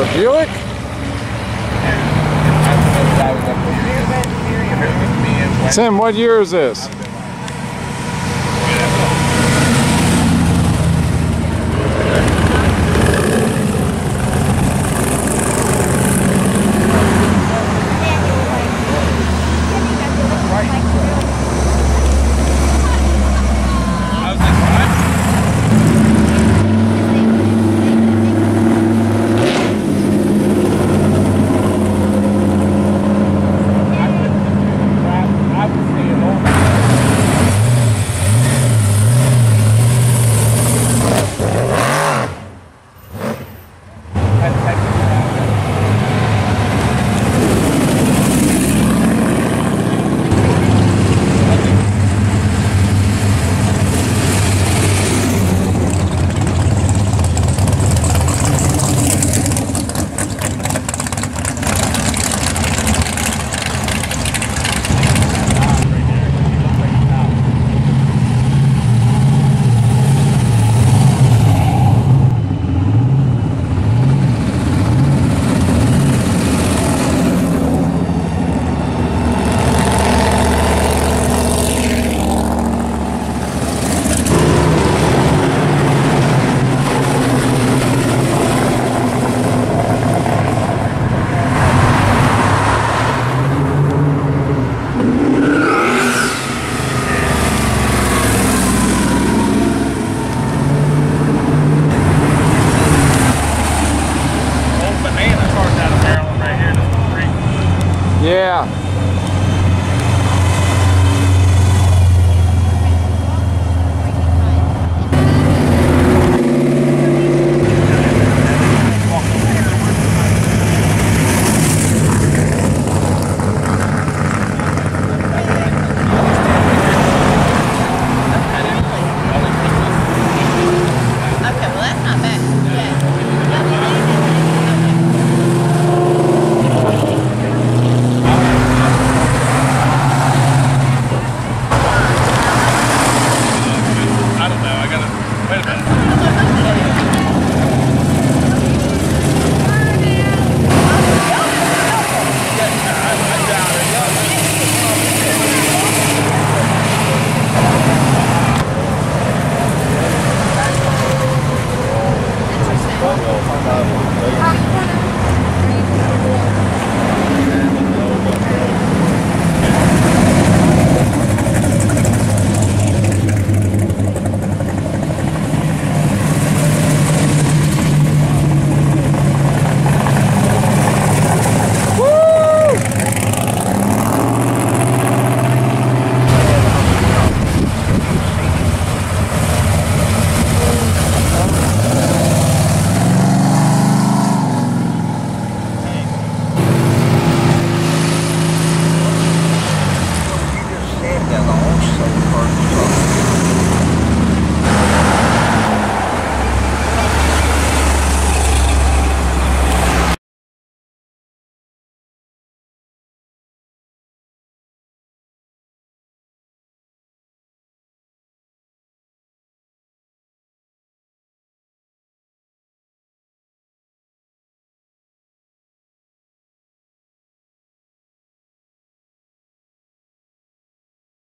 So, Buick? What year is this? manufacturing.